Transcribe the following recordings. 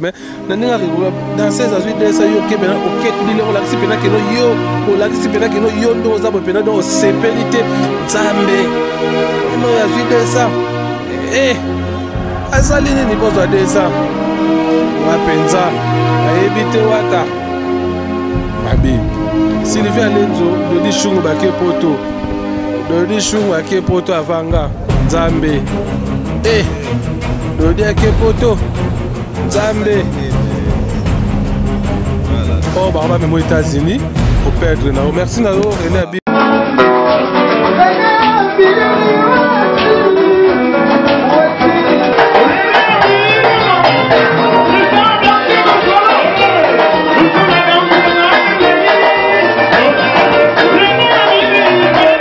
mais na ndenge akekola danseuse azwi desa yo oke mpena oketuli loko olakisi mpena keno yo olakisi mpena keno yo nde oza boye mpena donc osepeli te nzambe ono oyo azwi desa e eh, asali nini kozwa desa wa mpenza ayebi te wata mabe sylvia lenzo dodi shungu bake poto dodi shungu ake poto avanga nzambe e eh, lodi ake poto nzambe oyo oh, bango bamema états-unis operdre na yo merci na yo rene abi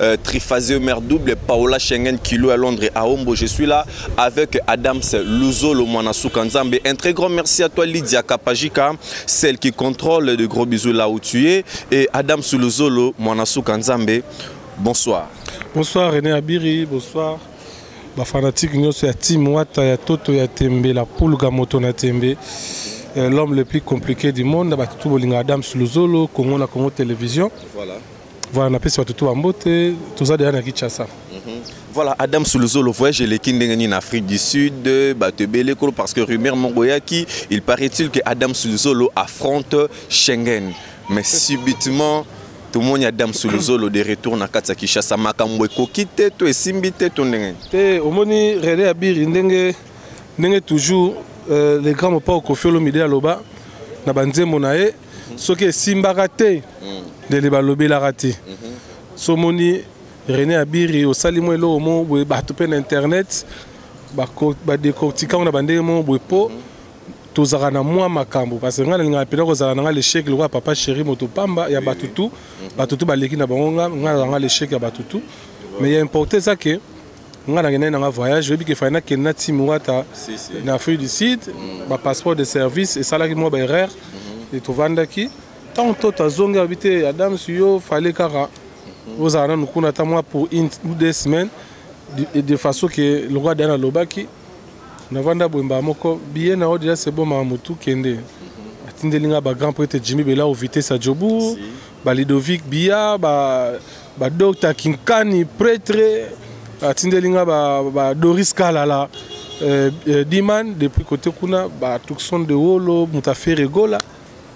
euh, Triphasé Omer Double, Paola Schengen, Kilo à Londres, à Ombo. Je suis là avec Adams Luzo, le Mwanasuka Nzambe. Un très grand merci à toi, Lydia Kapajika, celle qui contrôle. De gros bisous là où tu es. Et Adams Luzo, le Mwanasuka Nzambe. Bonsoir. Bonsoir René Abiri, bonsoir. Ba fanatique nyoso ya Team Wata ya Toto ya Tembe la Pulga moto na Tembe. Euh, l'homme le plus compliqué du monde, ba tout bolinga Adams Luzolo, Congo na Congo Télévision. Voilà. Voilà, na pesi watutu ambote, toza deja na Kinshasa. Mm -hmm. Voilà, Adam Soulouzolo, voyage leki ndenge na Afrique du Sud, bato ebele kolo parce que rumeur moko yaki, il paraît-il que Adam Soulouzolo affronte Schengen. Mais subitement tout le monde a Adam Soulouzolo de retour na kati ya Kinshasa makambo ekoki te to esimbi te to ndenge. Te omoni René Abiri ndenge ndenge toujours euh, le grand Mopao Koffi Olomide aloba na banzembo na ye soki esimbaka te ndele balobelaka te so omoni rene abiri osali mwa eloko moko boye bato mpe na internet badecortika ngo na bandenge moko boye mpo tozalaka na mwa makambo parce ngai nalingaka mpena kozala na ngai lechec lokola papa chéri moto pamba ya bato tu bato tu baleki na bango nga ngai nazala ngai lechec ya bato tu mais ya importe eza ke nga nakendaki nanga voyage oyebi ke fai nakende na ti murata na afrique du sud mm. bapasseport de service esalaki mwa baerreur mm-hmm. tovandaki ntango toto azongi abi te adams yo fale kaka mm-hmm. ozala nanu kuna ata mwa pour une ou deux semaines de façon ke lokwa dani alobaki navanda boye mbala moko biye na yo deja sebomaka motu kende mm-hmm. atindeli nga bagrand mpo ete jimi bela ovitesa jobour ba Ludovic Biya ba ba Docteur Kinkani prêtre atindeli nga ba, ba Doris Kalala euh, euh, Diman depuis côté kuna ba Tucson de Wolo Mutafere Gola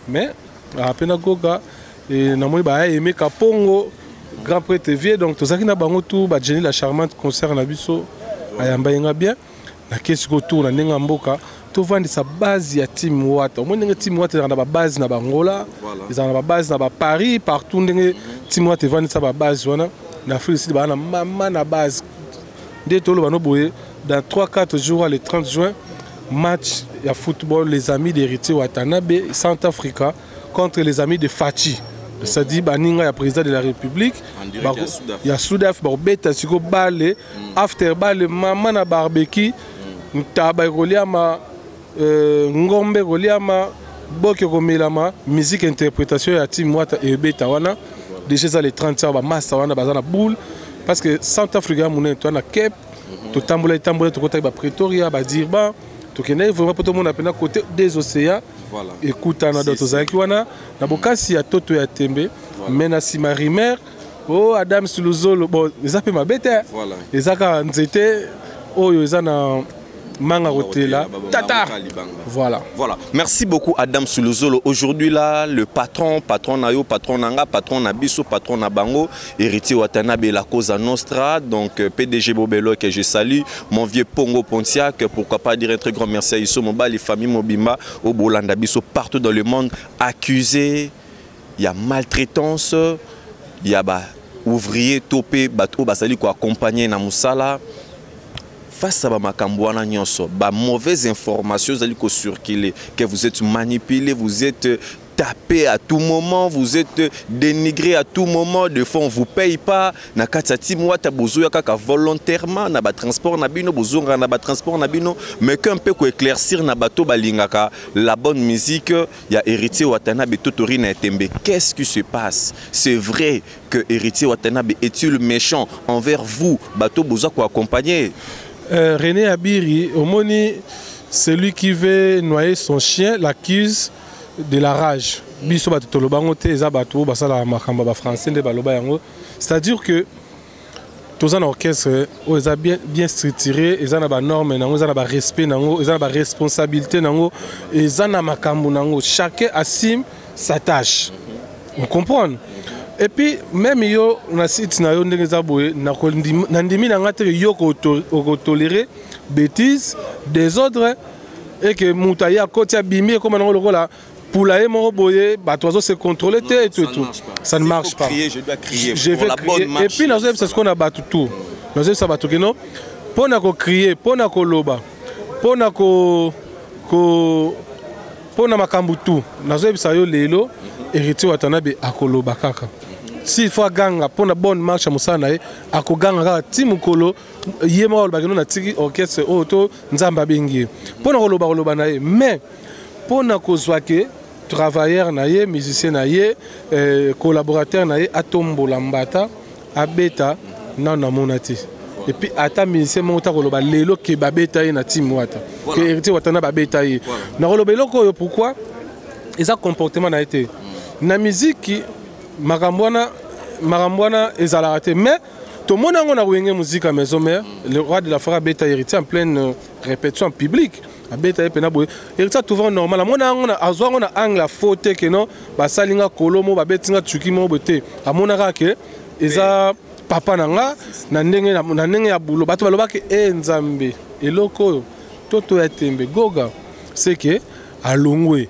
mais apena goga et namoni ba Aime Kapongo grand prêtre vieux donc tozaki na bango tout ba Jenny la charmante concert na biso ayamba nga bien na kesi ko tour na ndenge ya mboka tovandisa base ya team wata omoni ndenge team wata ezalaka na babase na bangola ezalaka na babase na baparis partout ndenge team wata evandisa babase wana na afrique sud baa na mama na base nde toloba no boye dans 3 4 jours le 30 juin match ya football les amis d'héritier watanabe centre africa contre les amis de Fatshi c'est-à-dire baninga ya président de la république ya sudaf bakobeta siko bale mm. after bale mama na barbeki mm. ntaba ekoliama euh, ngombe ekoliama boke ekomelama musique interprétation ya tim wata ebeta wana déjà eza le 30 sa bamasta wana baza na boule parce que centre africa ya monene to na cape mhm. totambola etambola tokotaki bapretoria badirba tokendaki vraiment mpo tomona mpena côté des océans ekutana do tozalaki wana na bokasi ya toto ya tembe mais na nsima rimer o oh, adam suluzolo bon eza mpe mabe te eza kaka nzete oyo eza na manga kotela tata voilà voilà merci beaucoup Adam Suluzolo aujourd'hui là le patron patron na yo patron nanga patron na biso patron na bango héritier Watanabe la cosa nostra donc euh, PDG Bobelo que je salue mon vieux Pongo Pontiac pourquoi pas dire un très grand merci à Iso Mobali famille Mobimba au Bolanda biso partout dans le monde accusé ya maltraitance ya ba ouvrier to mpe bato oyo bazali koaccompagne na mosala face à bamakambo wana nyonso ba mauvaise information ezali kocircule que vous êtes manipulé vous êtes tapé à tout moment vous êtes dénigré à tout moment de fois on vous paye pas na kati ya tim wata bozoya kaka volontairement na batransport na bino bozongaka na batransport na bino mais ke mpe koéclaircir na bato balingaka la bonne musique Il y a héritier Watanabe Totorina et Tembe. Qu'est-ce qui se passe C'est vrai que héritier Watanabe est-il méchant envers vous Bato Bozako accompagné euh, René Abiri, au moni, celui qui veut noyer son chien l'accuse de la rage. Biso bato tolobango te eza bato basala makamba ba français nde baloba yango. C'est-à-dire que toza na orchestre oyo eza bien, bien structuré eza na banorme nango eza na barespect nango eza na baresponsabilité nango eza na makambo nango chacun asime sa tâche vous comprenez et puis même yo na site na yo ndenge eza boye nandimi na ngai te yo okotolere bêtise desordre eke moto aye akoti abimi ekoma nango lokola Poula ye moko boye bato bazo se contrôler te et tout et tout. Ça ne marche pas. Crier, je dois crier. Je vais crier. Et puis nazo yebisa sikoyo na bato tout. Nazo yebisa bato que non mpo na ko crier, mpo na koloba, mpo na ko ko mpo na makambo tout. Nazo yebisa yo lelo Héritier Watanabe akoloba kaka. S'il faut aganga mpo na bonne marche ya mosala na ye akoganga kaka ti mokolo ye moko alobaki no natiki orchestre oyo to nzambe abengi ye mpo na koloba koloba na ye mais mpo na kozwa ke travailleur na ye musicien na ye eh, collaborateur na ye atombola mbata abeta nanu namona te epuis ata musicien moko ta koloba lelo ke babeta ye na tim wata ke héritier wata na babeta ye nakoloba eloko oyo pourquoi eza comportement na ye te na miziki makambo wana makambo wana ezalaka te mais tomoni yango na wenge muzika maison mère le roi de la fora abeta héritier en pleine répétition en public abeta ye mpena boye héritier atouva normal amona yango azwa yango na angle ya faux te ke non basali nga kolo mo babeti nga tsuki moko boye te amonaka ke eza papa na nga na ndenge na ndenge ya bulo bato balobaki e nzambe eloko oyo toto ya tembe goga seke alongwe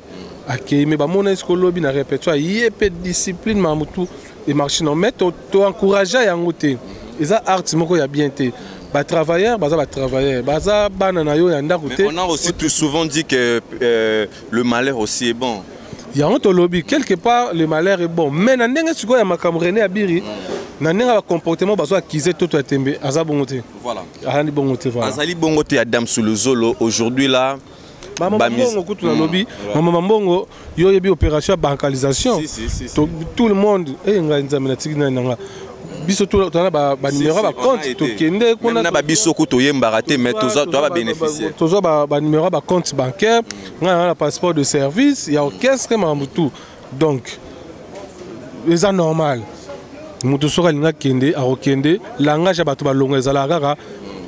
akei me bamona esiko lobi na repertoire ye mpe discipline makambo tu emarche non mais toencouragea to yango te eza art moko ya bien te batravailleur baza batravailleur baza bana na yo ya ndako te on a aussi tout souvent dit que euh, le malheur aussi est bon yango tolobi quelque part le malheur est bon mais na ndenge sikoyo ya makambo rené abiri na ndenge ya bacomportement bazwa akize toto ya tembe aza bongo te azali bongo te azali bongo te ya dame suluzolo aujourd'hui là Mama Mambongo kutu nalobi mm. Mama Mambongo yo oyebi opération ya bancalisation tout le monde eh ngai nzambe natiki nani na nga biso tozala banimero ya bacompte tokende kuna na babiso ku toyembaka te mais toza babénéficiaire tozwa banimero ya bacompte bancaire ngai na passeport de service ya orchestre makambo tout donc eza normal moto soki alingi akende akokende langage ya bato balongo ezalaka kaka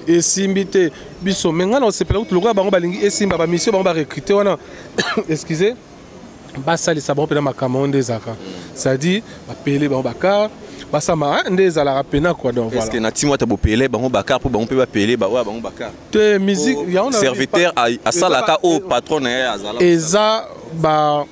esimbi te biso me ngai na osepela kutu lokola bango balingi esimba bamisio bango barecrute wana excuse basalisa bango mpena makambo yango nde ezalaka c'est-à-dire bapele bango bakar basama nde ezalaka pena kua donc voilà. que na ntima ata bopele bango bakar mpo bango mpe bapele baoya bango bakar te musique serviteur asalaka oyo patron na ye azalaka eza ba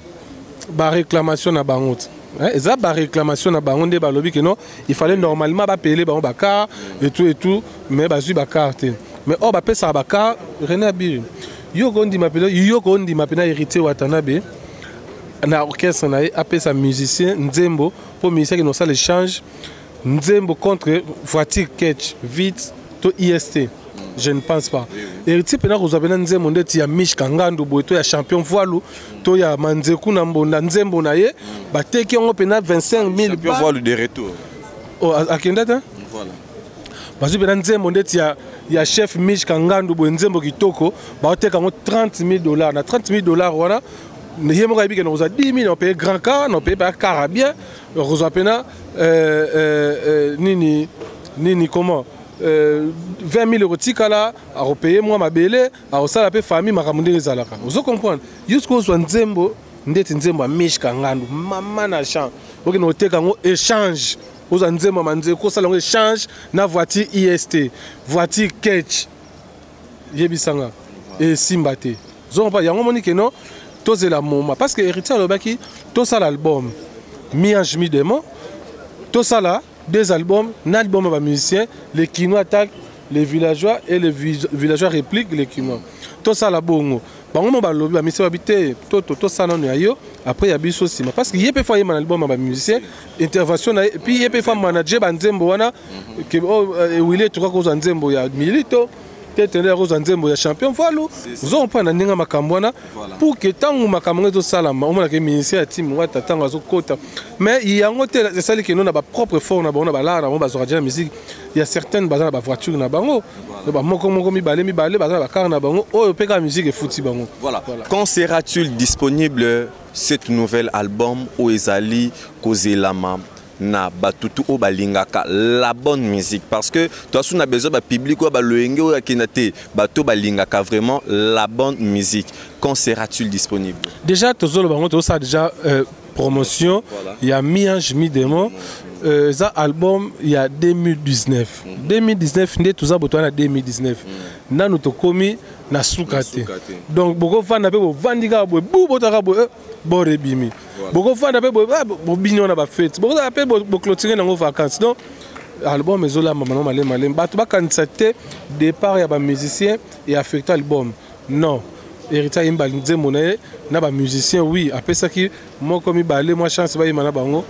ba réclamation na bango eh, eza ba réclamation na bango nde balobi que non il fallait normalement ba payer bango ba car et tout et tout mais bazui ba car te mais oh ba pesa ba car René Abiri yo ko ndima pena yo ko ndima pena héritier Watanabe na orchestre na ye apesa musicien nzembo mpo musicien akende kosala échange nzembo contre voiture catch vite to ist e je ne pense pas héritier mpena kozwa mpena nzembo ndeti ya mish kangandu boye to ya champion voilu to ya manzeku na mbonda nzembo na ye bateki yango mpena 25000 oh, akenda te bazwi mpena nzembo ndeti ya ya chef mish kangandu boye nzembo kitoko baoteka yango 30 000 dollars na 30 000 dollars wana ye moko ayebi ke nakozwa 10 000 naopaye grand car naopaye baya car ya bien okozwa mpe na euh, euh, euh, nini nini comment 20 000 ekotikala akopaye mwa mabele akosala mpe famille makambo ndenge ezalaka ozo comprendre yo soki ozwa nzembo ndeti nzembo ya mish kangandu mama na champ okende koteka yango échange ozwa nzembo ya manzeko osala yango échange na voiture ist voiture ketch yebisa nga esimba te zongo mpa yango omoni keno tozela moma parce que héritier alobaki tosala album mi ange mi démon tosala deux albums na album ya bamusicien le kino attaque les villageois et les villageois réplique le kino tosala bongo bango mo balobi bamisi babi te to totosa nano ya yo après ya biso nsima parce que ye mpe fo ayema na liboma bamusicien intervention na ye epuis ye mpe fo amanager banzembo wana ke oh, euh, wili etuka kozwa nzembo ya milito te tende ya kozwa nzembo ya champion valu ozo komprendre na ndenge makambo wana pour que ntango makambo yango ezosalama omonaka ministère ya tim wata ntango azokota mais yango te esali keno na bapropre fort na bango na balaa na bango bazwaka dia na musique ya certaines baza na bavoiture na bango bamoko moko mibale mibale baza na bakare na bango oyo mpe kaka musike efuti bango voilà. voilà. quand sera-t-il disponible cette nouvelle album oyo ezali kozelama na batutu oyo balingaka la bonne musique parce que toasu na besoin bapublike oyo baloyenge oyo akenda te bato balingaka vraiment la bonne musique quand sera-t-il disponible déjà tozoloba yango tozosala déjà euh, promotion ya mi ange mi démon euh, eza album ya 2019 2019 nde toza boto wana 2019 nanu tokomi na suka te donc bokovanda mpe bovandi kaka boye bu botaka boye eh, bor ebimi bokovanda mpe ah, bobini wana bafete bokozala mpe boclotire nango vacance donc album ezolamba mano malemalembe bato bakanisa te départ ya bamusicien e affecte album Non. Héritier ayemba nzembo na ye na ba musiciens oui apesaki moko mibale mwa chance bayemba na bango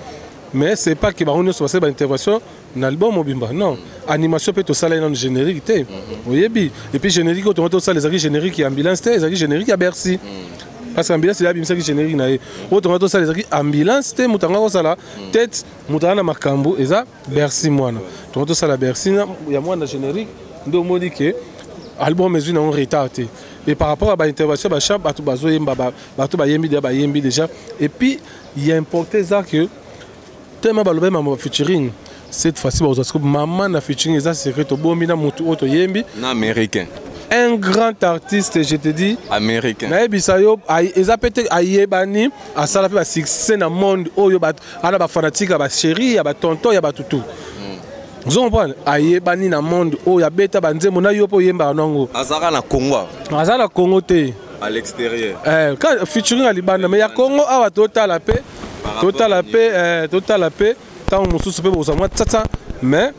mais c'est pas que bango nyonso basali ba intervention na album mobimba non animation mpe tosala ye nano générique te mhm. oyebi et puis générique oyo tongo tosala ezalaki générique ya ambulance te ezalaki générique ya bercy mm. parce que ambulance ya bimisaki générique na ye oyo tonga tosala ezalaki ambulance te moto anga kosala tete moto aa na makambo eza bercy mwana tokoki tosala bercy ya mwana générique nde omoni ke album ezwi nango retard te et par rapport à baintervention bachamp bato bazoyemba bato bayembi deja bayembi déjà et puis ya importe eza que tellement balobaki mama ba featuring cette fois-ci bakozwa siko mama na featuring eza secret tobomi na motu oyo toyembi na américain un grand artiste je te dis américain nayebisa yo eza mpe te ayebani asala mpe basuccès na monde oyo bato ana ba fanatique ya ba chérie ya ba tonton ya ba tutu ozo comprendre ayebani na monde oyo oh, abeta banzembo na yo mpo oyembaka nango azalaka na congo aza na congo te à l'extérieur eh, ka featuring ya libanda mais ya congo awa totala mpe totala mpe eh, totala mpe ntango mosusu mpe bokozwa mwa tsatsa mais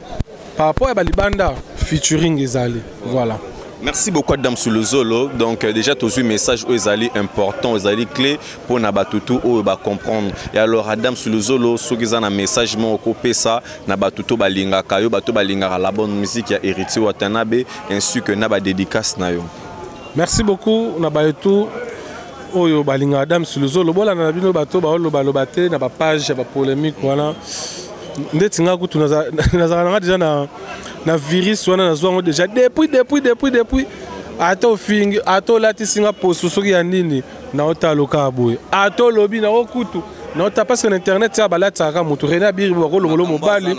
par rapport ya balibanda featuring ezali voilà merci beaucoup adam suluzolo donc euh, déjà tozwi message oyo ezali important ezali clé mpo na bato tu oyo bacomprendre e alors adam suluzolo soki eza na message moko kopesa na bato to balingaka yo bato balingaka la bonne musique ya héritier watanabe ainsi que na badédicace na yo merci beaucoup na baye tu oyo balingaka adam suluzolo bolanda na bino bato baolobaloba te na bapage ya bapolémique wana ndeti nga kutu nazalaka nanga deja na, na virus wana nazwa yango deja depuis depuis depuis depuis ata ofingi ata olatisi nga poso soki ya nini naotala lokaa boye ata olobi nango kutu naota parce que na internet ya balatisaka kaka motu rene abiri bakolongola mobali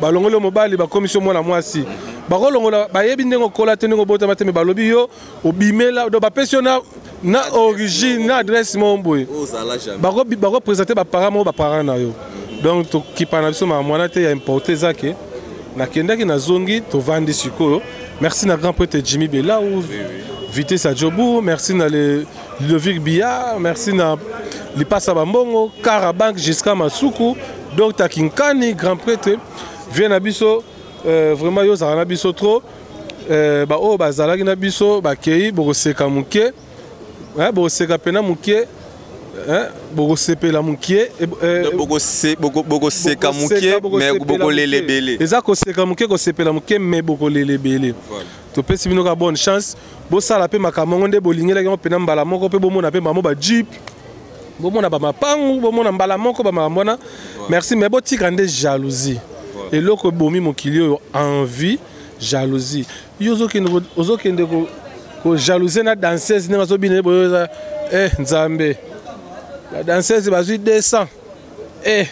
balongoli mobali bakomisi yo mwana mwasi bakolongola bayebi ndenge okola te ndenge obotama te me balobi yo obimela donc bapesi yo na na origine na adresse moko boye bakopresente baparent moko baparent na yo donc tokipa na biso mamwana te ya importe eza ke nakendaki nazongi tovandi sikoyo merci na grand prêtre jimmy belau vitesse ya jobour merci na le ludovic billard merci na lipasa bambongo kara bank jusqu'à masuku docta kinkani grand prêtre vie na biso euh, vraiment yo ozalaka na biso trop eh, baoyo bazalaki na biso bakei bokoseka moke eh, bokoseka mpena moke eh, bokosepela moke bokoseka moke me bokolela ebele eza koseka moke kosepela moke me bokolela ebele topesi bino ka bonne chance bosala mpe makambo yango nde bolingelaki yango mpena mbala moko mpe bomona mpe bango bajipe bomona bamapangu bomona mbala moko bamakambo wana merci mais botika nde jalousie eloko ebomi mokili oyo envie jalousie yo ozokende kojalouse na danseuse ndenge azobina ye boyo eza e eh, nzambe badanseuse bazwi 200 e eh.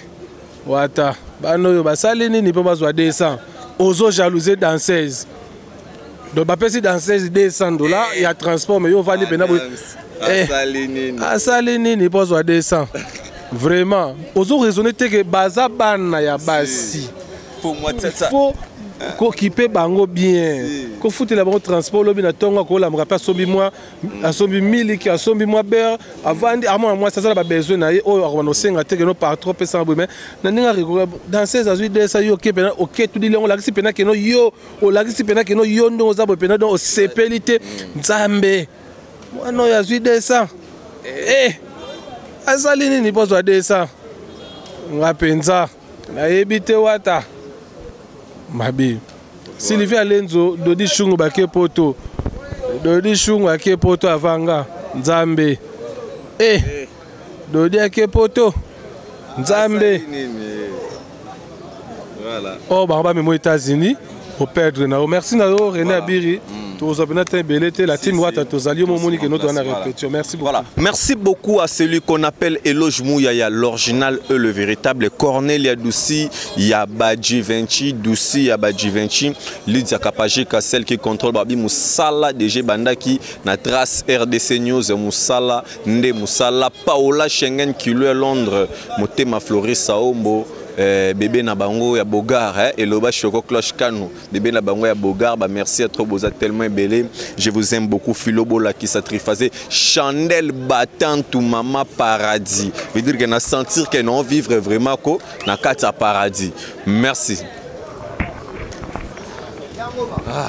wata bana oyo basali nini mpo bazwa 200 ozo jalouse danseuse donc bapesi danseuse 200 dollar ya transport me yo ovandi mpena boye eh, asali nini mpo azwa 200 vraiment ozo raisonne te ke baza bana ya basi faut kokipe bango bien kofutela bango transport lobi na ntongo akolamaka mpe asobi mwa asombi miliki asombi mwa beurre avandi amona mwasi aza na babesoin na ye oyo akobanda kosenga te keno par trop pesanga boye mai na ndenge arekoka danseuse azwi desa yo oke mpena oketuli liango olakisi mpena keno yo olakisi mpena keno yo ndenge oza boye mpena donc osepeli te nzambe mwana oyo azwi desa e eh, azali nini mpo azwa desa nga mpenza nayebi te wata mabe silivi alenzo dodi shungu bake poto dodi shungu ake poto avanga nzambe e eh, dodi ake poto nzambe oyo oh, bango bamema etats-unis o perdre na yo merci na yo René Abiri mm. tozwa mpena te ebele te la team wata tozali yo momoni ke noto wana répétition merci beaucoup voilà. merci beaucoup à celui qu'on appelle Eloge Mouya ya l'original et le véritable Cornelia Douci ya Badji Vinci Douci ya Badji Vinci Lydia Kapajika celle qui contrôle babi musala DG bandaki na trace RDC News musala nde musala Paola Schengen kilo ya Londres motema Floris Saombo Euh, bébé na bango ya bogar hein, et loba choco cloche kanu bébé na bango ya bogar ba merci à trop boza tellement ébélé je vous aime beaucoup philo bola qui satrifasé chandelle battant tout maman paradis veut dire que na sentir que non vivre vraiment ko na carte à paradis merci ah.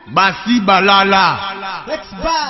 Basi balala. Ex bass.